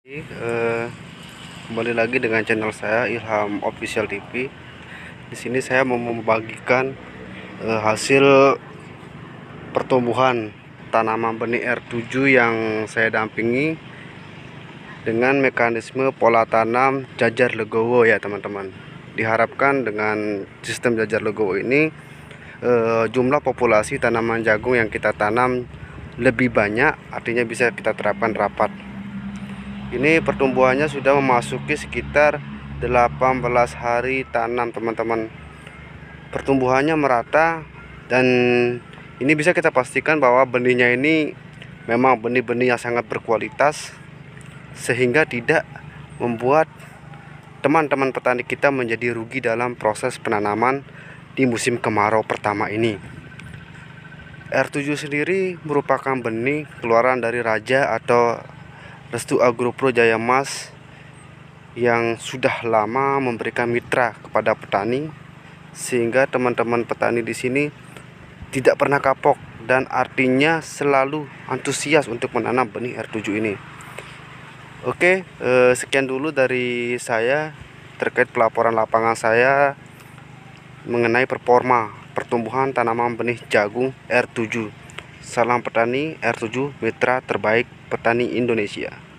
Eh, kembali lagi dengan channel saya Ilham Official TV. Di sini saya mau membagikan eh, hasil pertumbuhan tanaman benih R7 yang saya dampingi dengan mekanisme pola tanam jajar legowo ya teman-teman. Diharapkan dengan sistem jajar legowo ini eh, jumlah populasi tanaman jagung yang kita tanam lebih banyak, artinya bisa kita terapkan rapat ini pertumbuhannya sudah memasuki sekitar 18 hari tanam teman-teman. Pertumbuhannya merata dan ini bisa kita pastikan bahwa benihnya ini memang benih-benih yang sangat berkualitas sehingga tidak membuat teman-teman petani kita menjadi rugi dalam proses penanaman di musim kemarau pertama ini. R7 sendiri merupakan benih keluaran dari raja atau Restu Agropro Jaya Mas yang sudah lama memberikan mitra kepada petani sehingga teman-teman petani di sini tidak pernah kapok dan artinya selalu antusias untuk menanam benih R7 ini. Oke, eh, sekian dulu dari saya terkait pelaporan lapangan saya mengenai performa pertumbuhan tanaman benih jagung R7. Salam petani R7 mitra terbaik petani Indonesia.